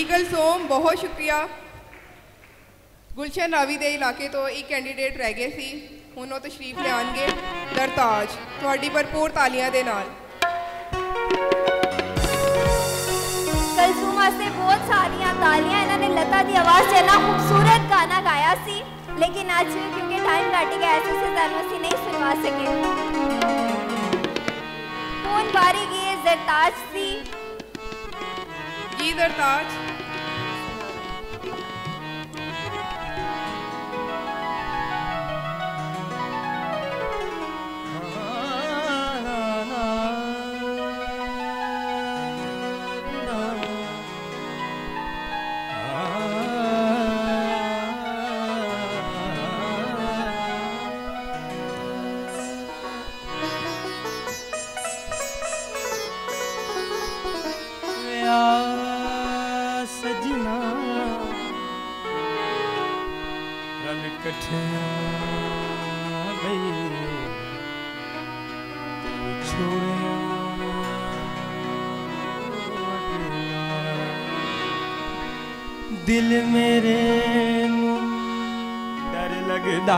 ਬੀਬੀ ਕਲਸੋਮ ਬਹੁਤ ਸ਼ੁਕਰੀਆ ਗੁਲਸ਼ਨ ਰਾਵੀ ਦੇ ਇਲਾਕੇ ਤੋਂ ਇੱਕ ਕੈਂਡੀਡੇਟ ਰਹਿ ਗਏ ਸੀ ਹੁਣ ਉਹ ਤਸ਼ਰੀਫ ਲਿਆਉਣਗੇ ਦਰਤਾਜ ਤੁਹਾਡੀ ਭਰਪੂਰ ਤਾਲੀਆਂ ਦੇ ਨਾਲ ਕਲਸੂਮ ਵਾਸਤੇ ਬਹੁਤ ਸਾਰੀਆਂ ਤਾਲੀਆਂ ਇਹਨਾਂ ਨੇ ਲਤਾ ਦੀ ਆਵਾਜ਼ 'ਚ ਇੰਨਾ ਖੂਬਸੂਰਤ ਗਾਣਾ ਗਾਇਆ ਸੀ ਲੇਕਿਨ ਅੱਜ ਕਿਉਂਕਿ ਟਾਈਮ ਘੱਟ ਗਿਆ ਇਸ ਉਸੇ ਤੁਹਾਨੂੰ ਅਸੀਂ ਨਹੀਂ ਸੁਣਵਾ ਸਕੇ ਹੁਣ ਵਾਰੀ ਗਈ ਹੈ ਜ਼ਰਤਾਜ ਦੀ ਦਿਲ ਮੇਰੇ ਨੂੰ ਡਰ ਲੱਗਦਾ।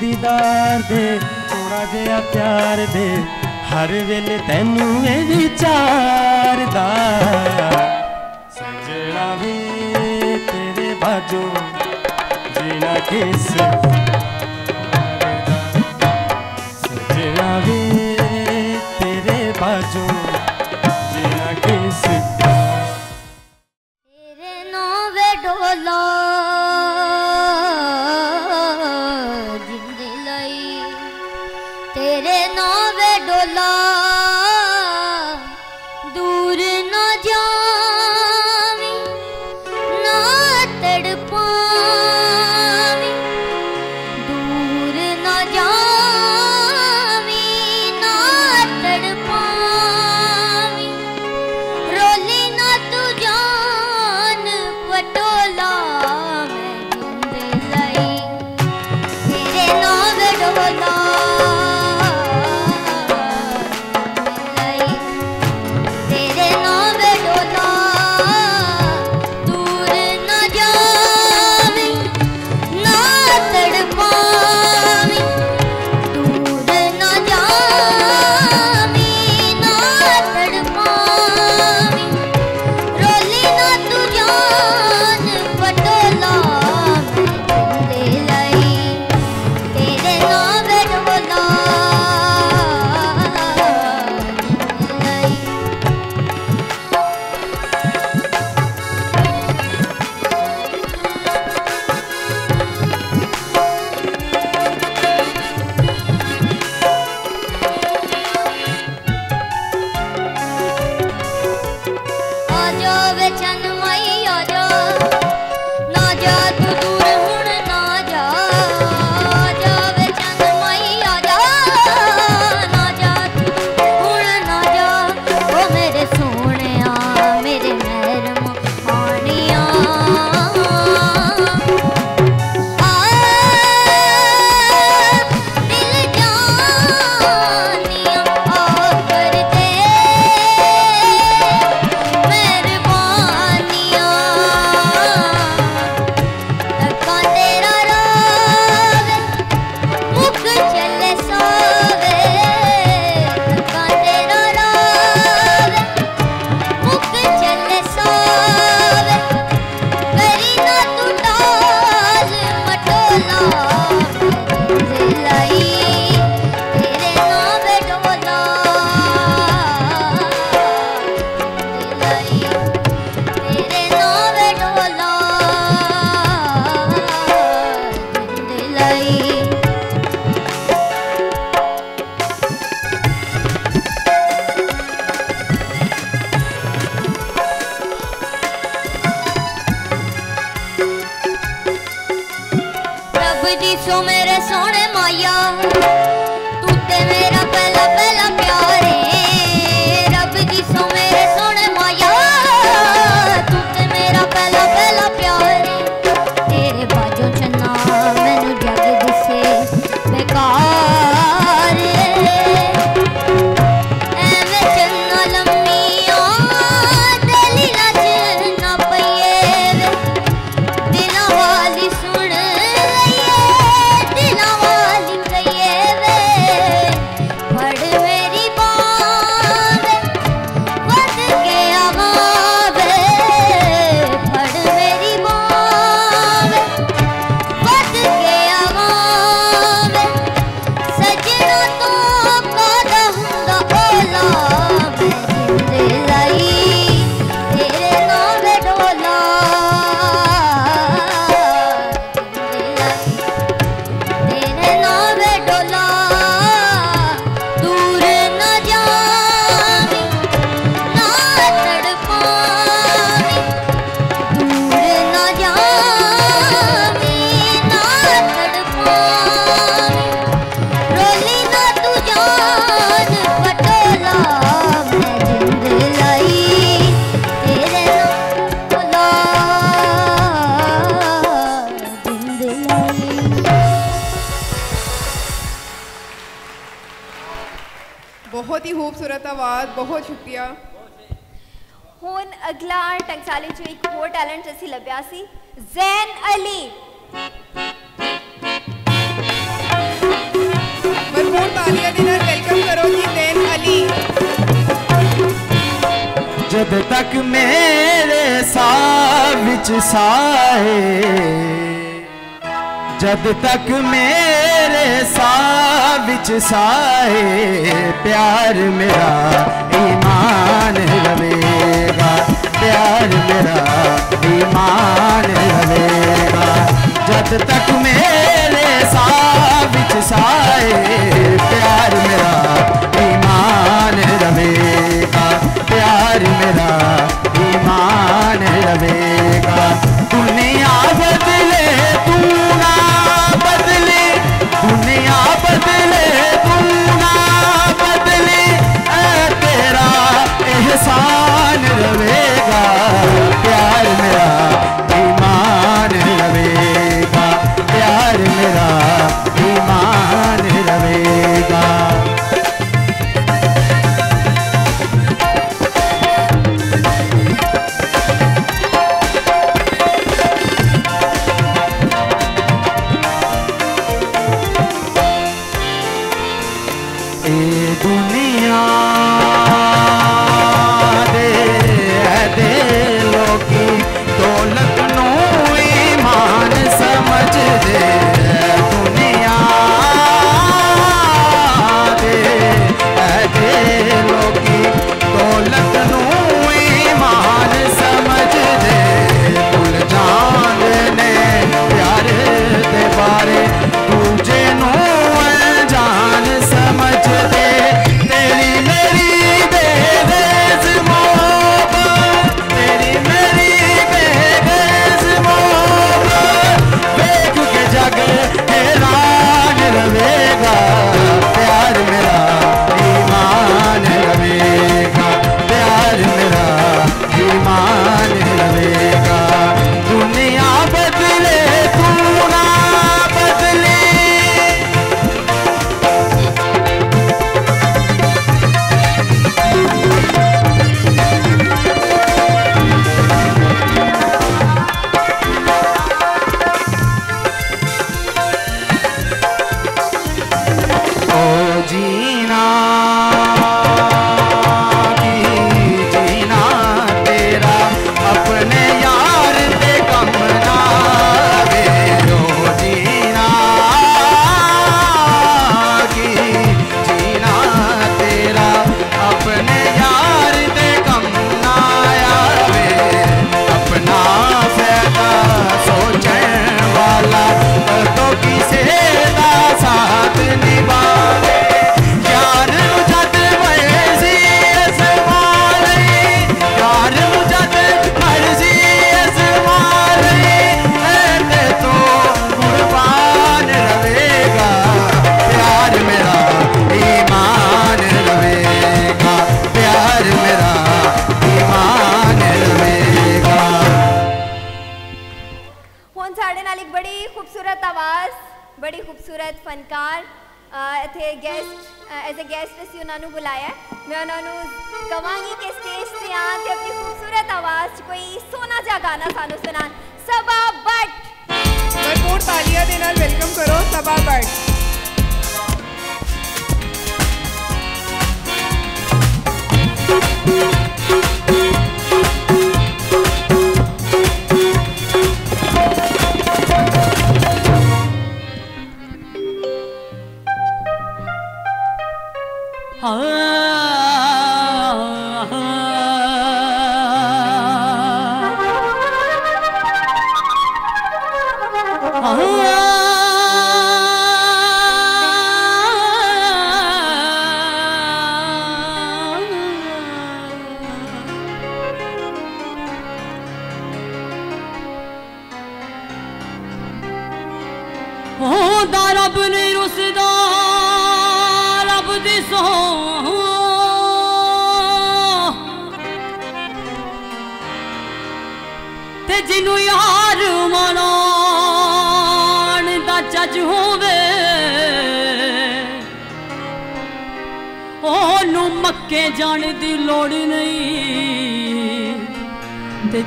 ਦੀਦਾਰ ਦੇ ਥੋੜਾ ਜਿਹਾ ਪਿਆਰ ਦੇ। ਹਰ ਵੇਲੇ ਤੈਨੂੰ ਇਹ ਵਿਚਾਰਦਾ ਸਜਣਾ ਵੇ ਤੇਰੇ ਬਾਜੋ ਜੀਣਾ ਕਿਸ ਸਜਣਾ ਵੇ ਤੇਰੇ ਬਾਜੋ ਜੀਣਾ ਕਿਸ ਖੂਬਸੂਰਤ ਆਵਾਜ਼ ਬਹੁਤ ਸ਼ੁਕਰੀਆ ਹੁਣ ਅਗਲਾ ਟੰਗਸਾਲੀ ਚ ਇੱਕ ਹੋਰ ਟੈਲੈਂਟ ਅਸੀਂ ਲੱਭਿਆ ਸੀ ਜ਼ੈਨ ਅਲੀ ਮਰਹੂਮ ਤਾਲੀਆਂ ਦੇ ਨਾਲ ਵੈਲਕਮ ਕਰੋ ਜੀ ਜ਼ੈਨ ਅਲੀ ਜਦ ਤੱਕ ਮੇਰੇ ਸਾਹ ਵਿੱਚ ਸਾਏ जद तक मेरे साबिच साए, प्यार मेरा ईमान रवेगा। प्यार मेरा ईमान रवेगा। जब तक मेरे साबिच साए, प्यार मेरा ईमान रवेगा। प्यार मेरा ईमान रवेगा। दुनिया आसान रहेगा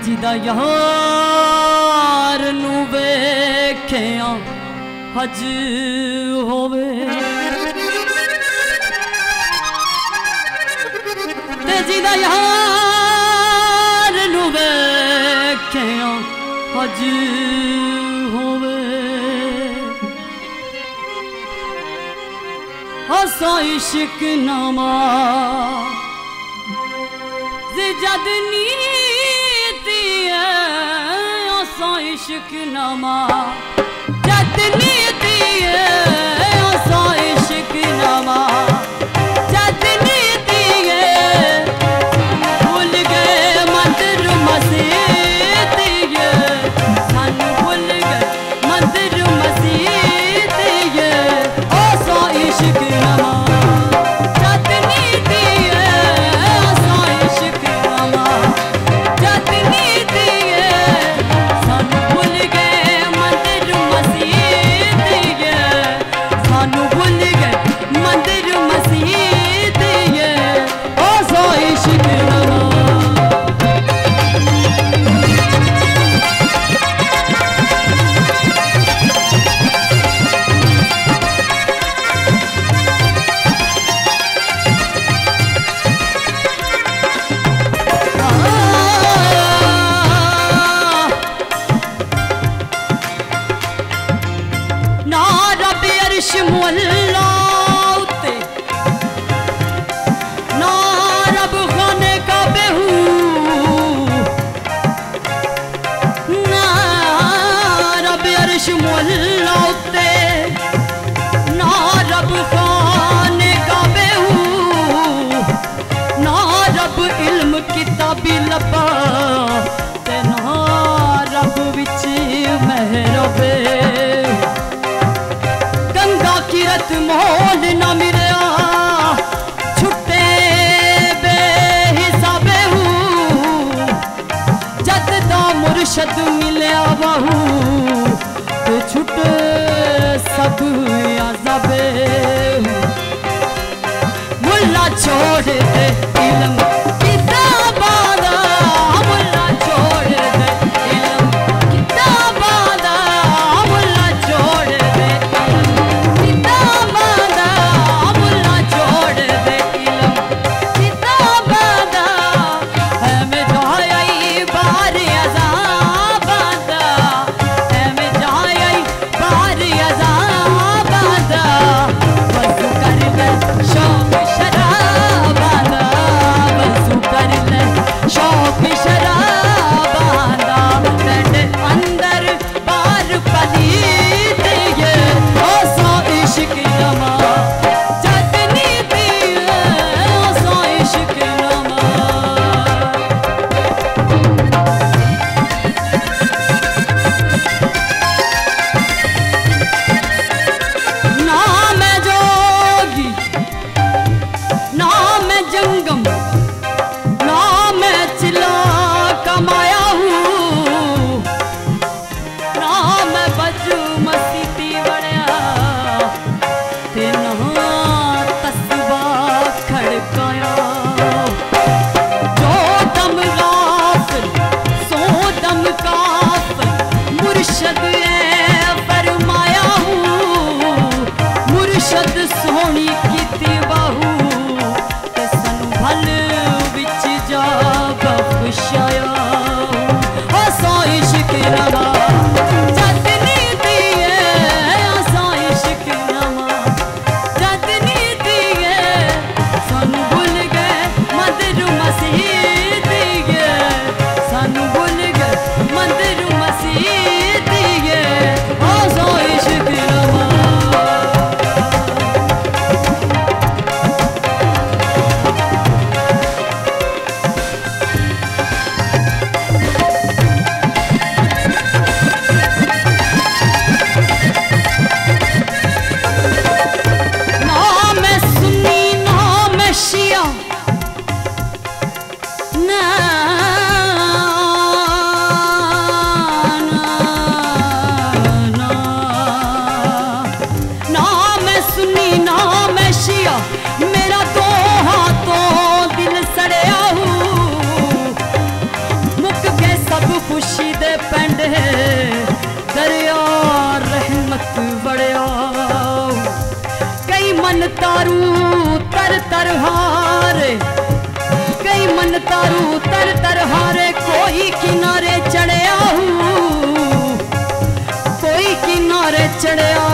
ਜਿਹਦਾ ਯਾਰ ਨੂੰ ਵੇਖਿਆ ਹਜ ਹੋਵੇ। ਤੇ ਜਿਹਦਾ ਯਾਰ ਨੂੰ ਵੇਖਿਆ ਹਜ ਹੋਵੇ। ਹਸਾ ਇਸ਼ਕ ਨਾਮਾ ਜ਼ਿਜਦ ਨੀ aşık nama Caddi niyeti ya aşık nama भूल गए मंदिर मसीह। छोड़ दे इलम पिंड दरिया रहमत बड़िया कई मन तारू तर तर हारे कई मन तारू तर तर हारे कोई किनारे चढ़िया कोई किनारे चढ़िया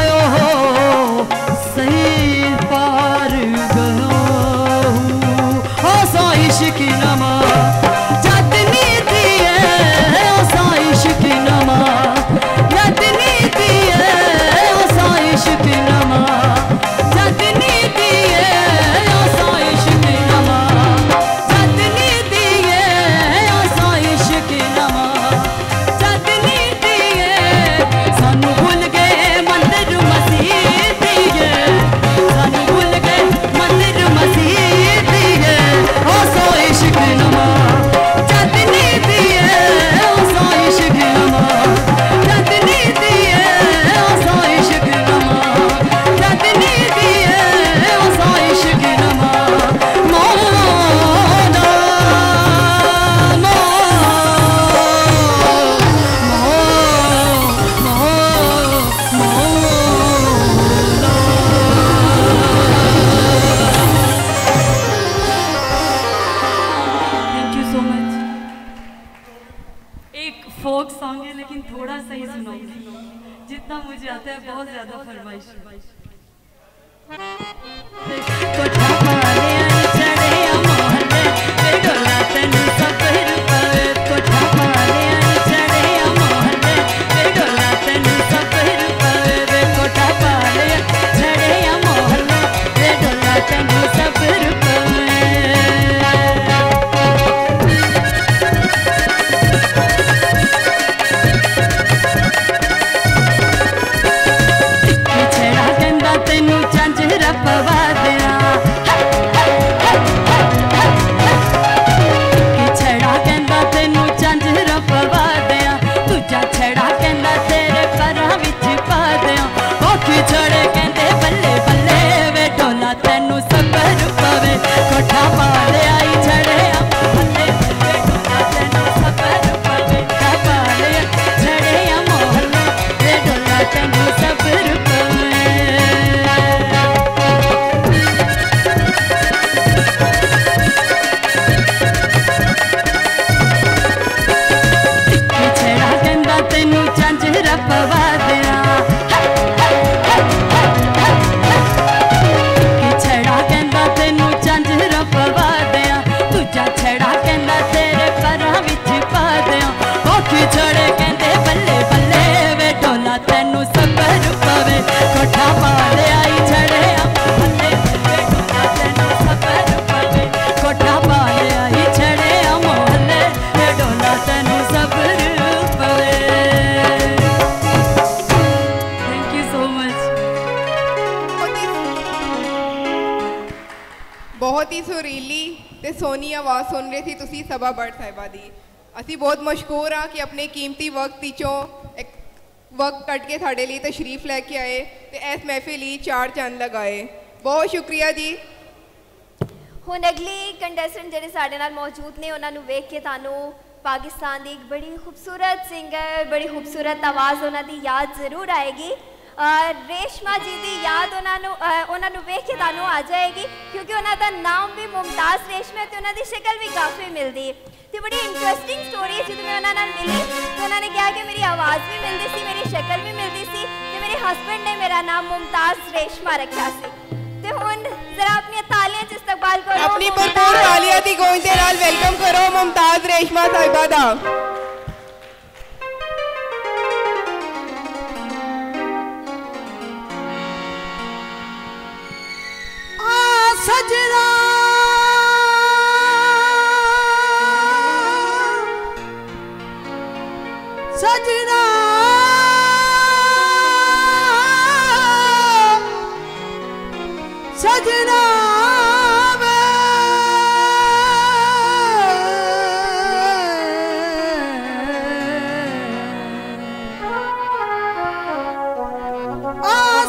ਸਭਾ ਬੜ ਸਾਹਿਬਾ ਦੀ ਅਸੀਂ ਬਹੁਤ ਮਸ਼ਕੂਰ ਆ ਕਿ ਆਪਣੇ ਕੀਮਤੀ ਵਕਤ ਵਿੱਚੋਂ ਇੱਕ ਵਕਤ ਕੱਢ ਕੇ ਸਾਡੇ ਲਈ ਤਸ਼ਰੀਫ ਲੈ ਕੇ ਆਏ ਤੇ ਇਸ ਮਹਿਫਿਲ ਲਈ ਚਾਰ ਚੰਦ ਲਗਾਏ ਬਹੁਤ ਸ਼ੁਕਰੀਆ ਜੀ ਹੁਣ ਅਗਲੀ ਕੰਟੈਸਟੈਂਟ ਜਿਹੜੇ ਸਾਡੇ ਨਾਲ ਮੌਜੂਦ ਨੇ ਉਹਨਾਂ ਨੂੰ ਵੇਖ ਕੇ ਤੁਹਾਨੂੰ ਪਾਕਿਸਤਾਨ ਦੀ ਇੱਕ ਬੜੀ ਖੂਬਸੂਰਤ ਸਿੰਗਰ ਬੜੀ ਖੂਬਸੂਰਤ ਆਵਾਜ਼ ਉਹਨਾਂ ਦੀ ਯਾਦ ਜ਼ਰੂਰ ਆਏਗੀ ਰੇਸ਼ਮਾ ਜੀ ਦੀ ਯਾਦ ਉਹਨਾਂ ਨੂੰ ਉਹਨਾਂ ਨੂੰ ਵੇਖ ਕੇ ਤੁਹਾਨੂੰ ਆ ਜਾਏਗੀ ਕਿਉਂਕਿ ਉਹਨਾਂ ਦਾ ਨਾਮ ਵੀ ਮੁਮਤਾਜ਼ ਰੇਸ਼ਮਾ ਤੇ ਉਹਨਾਂ ਦੀ ਸ਼ਕਲ ਵੀ ਕਾਫੀ ਮਿਲਦੀ ਤੇ ਬੜੀ ਇੰਟਰਸਟਿੰਗ ਸਟੋਰੀ ਹੈ ਜਦੋਂ ਮੈਂ ਉਹਨਾਂ ਨਾਲ ਮਿਲੀ ਤੇ ਉਹਨਾਂ ਨੇ ਕਿਹਾ ਕਿ ਮੇਰੀ ਆਵਾਜ਼ ਵੀ ਮਿਲਦੀ ਸੀ ਮੇਰੀ ਸ਼ਕਲ ਵੀ ਮਿਲਦੀ ਸੀ ਤੇ ਮੇਰੇ ਹਸਬੰਡ ਨੇ ਮੇਰਾ ਨਾਮ ਮੁਮਤਾਜ਼ ਰੇਸ਼ਮਾ ਰੱਖਿਆ ਸੀ ਤੇ ਹੁਣ ਜ਼ਰਾ ਆਪਣੀਆਂ ਤਾਲੀਆਂ ਚ ਇਸਤਕਬਾਲ ਕਰੋ ਆਪਣੀ ਮੁਮਤਾਜ਼ ਭਰਪੂਰ ਤਾਲੀਆਂ ਦੀ ਗੂੰਜ ਦੇ ਨਾਲ ਵੈਲਕਮ ਕਰੋ ਮੁਮਤਾਜ਼ ਰੇਸ਼ਮਾ ਸਾਹਿਬਾ ਦਾ ਸਜਣਾ ਸਜਣਾ। ਸਜਣਾ ਵੇ।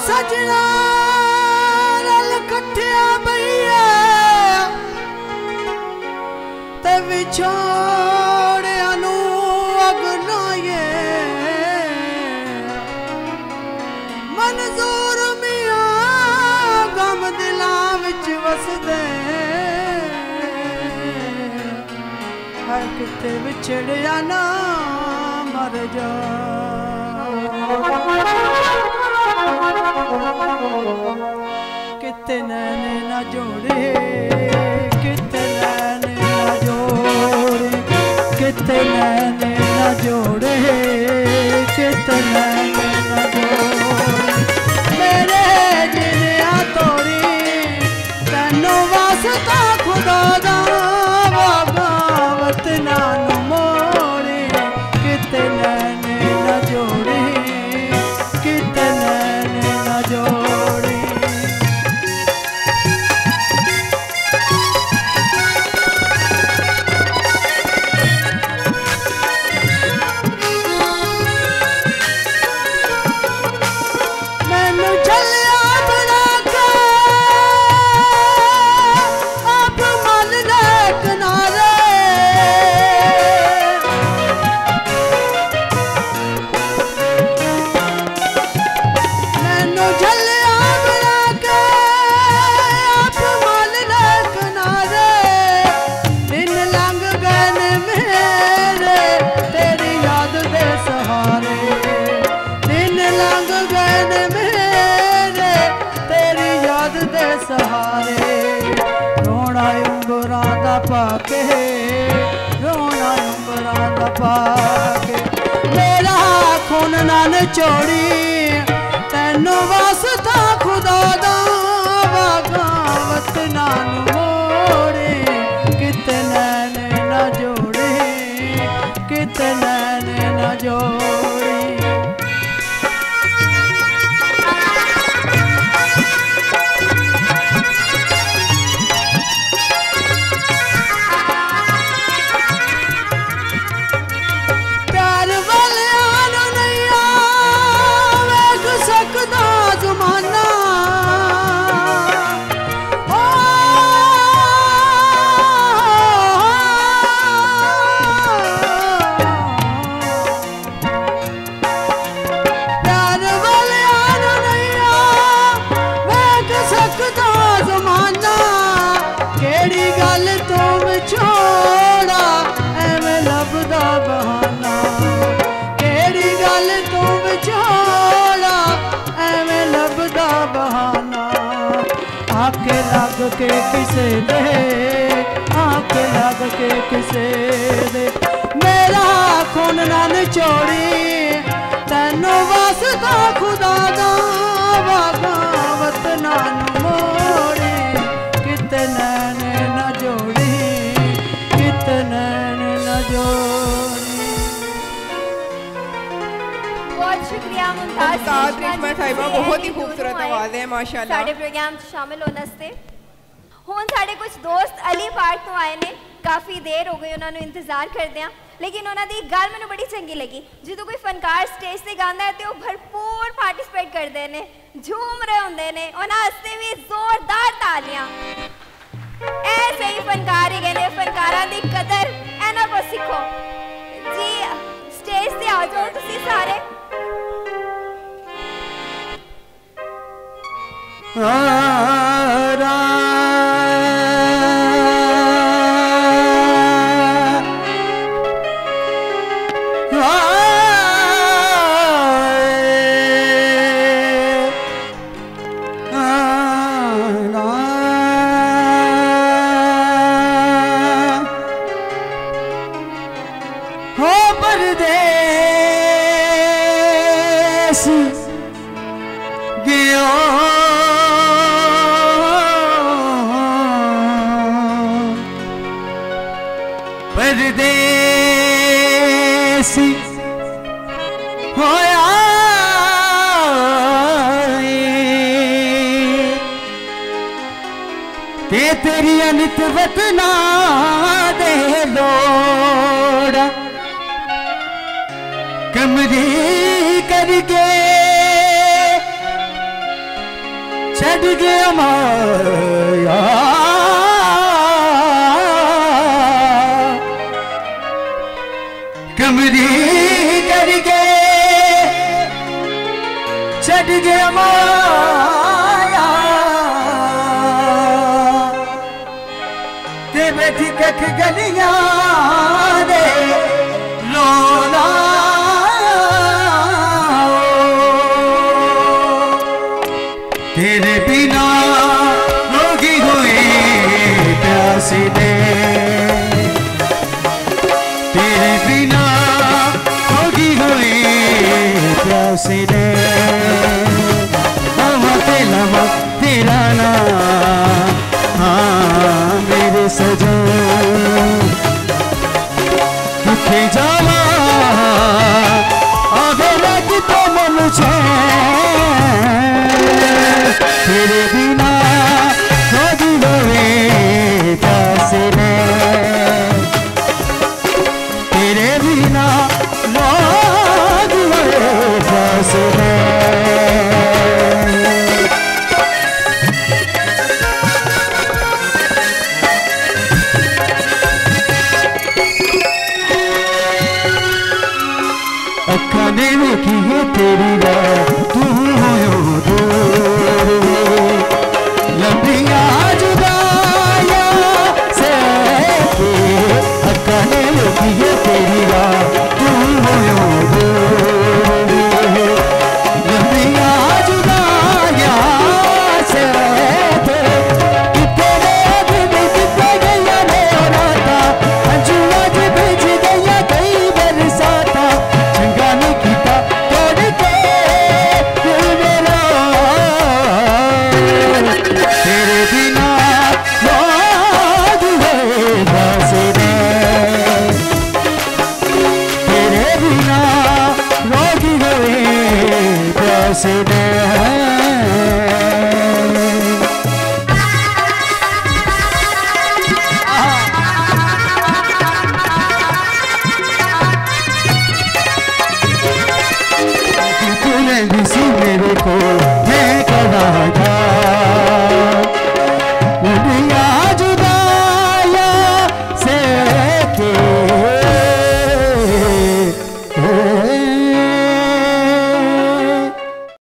ਸਜਣਾ। ਵਿਛੋੜਿਆਂ ਨੂੰ ਅਗਨਾਏ ਮਨਜ਼ੂਰ ਮੀਆਂ ਗਮ ਦਿਲਾਂ ਵਿੱਚ ਵਸਦੇ। ਹਰ ਕਿਤੇ ਵਿਛੜਿਆ ਨਾ ਮਰ ਜਾ। ਕਿਤੇ ਨੈਣੇ ਨਾ ਜੋੜੇ, ਕਿਤੇ ਨੈਣੇ ਨਾ ਜੋੜੇ। ਕਿਤੇ ਨੈਣੇ ਨਾ ਜੋੜੇ, ਕਿਤੇ ਨੈਣੇ ਨਾ ਜੋੜੇ। ਮੇਰੇ ਜਿਨਿਆ ਤੋੜੀ ਤੈਨੂੰ ਵਾਸਤਾ ਖੁਦਾ ਦਾ। ਖੂਨ ਨਾ ਨਿਚੋੜੀ ਤੈਨੂੰ ਵਾਸਤਾ ਖੁਦਾ ਦਾ ਬਗਾਵਤ ਨਾਲ ਮੋੜੇ। ਕਿਤੇ ਨੈਣ ਨਾ ਜੋੜੇ, ਕਿਤੇ ਨੈਣ ਨਾ ਜੋੜੇ। किसे दे? आँख लग के किसे दे? मेरा खून ना निचोड़ी बस वास्ता खुदा दावत वागा वतना कितने ने न जोड़ी कितने ने न जोड़ी। बहुत शुक्रिया मुमताज़ करिश्मा साहिबा बहुत ही खूबसूरत आवाज़ है माशाल्लाह। साढ़े प्रोग्राम शामिल होने से ਹੁਣ ਸਾਡੇ ਕੁਝ ਦੋਸਤ ਅਲੀ ਪਾਰਕ ਤੋਂ ਆਏ ਨੇ। ਕਾਫੀ ਦੇਰ ਹੋ ਗਈ ਉਹਨਾਂ ਨੂੰ ਇੰਤਜ਼ਾਰ ਕਰਦਿਆਂ ਲੇਕਿਨ ਉਹਨਾਂ ਦੀ ਗੱਲ ਮੈਨੂੰ ਬੜੀ ਚੰਗੀ ਲੱਗੀ। ਜਦੋਂ ਕੋਈ ਫਨਕਾਰ ਸਟੇਜ ਤੇ ਗਾਉਂਦਾ ਹੈ ਤੇ ਉਹ ਭਰਪੂਰ ਪਾਰਟਿਸਿਪੇਟ ਕਰਦੇ ਨੇ। ਝੂਮ ਰਹੇ ਹੁੰਦੇ ਨੇ। ਉਹਨਾਂ ਵਾਸਤੇ ਵੀ ਜ਼ੋਰਦਾਰ ਤਾਲੀਆਂ। ਐਸੇ ਹੀ ਫਨਕਾਰ ਹੈਗੇ ਨੇ ਫਨਕਾਰਾਂ ਦੀ ਕਦਰ ਇਹਨਾਂ ਕੋ ਸਿੱਖੋ। ਜੀ ਸਟੇਜ ਤੇ ਆ ਜਾਓ ਤੁਸੀਂ ਸਾਰੇ। ਹੋ नस्बत ना दे लोड़ा। कमरे करके छड़ गया माया। कमरे करके छड़ गया माया। galiyan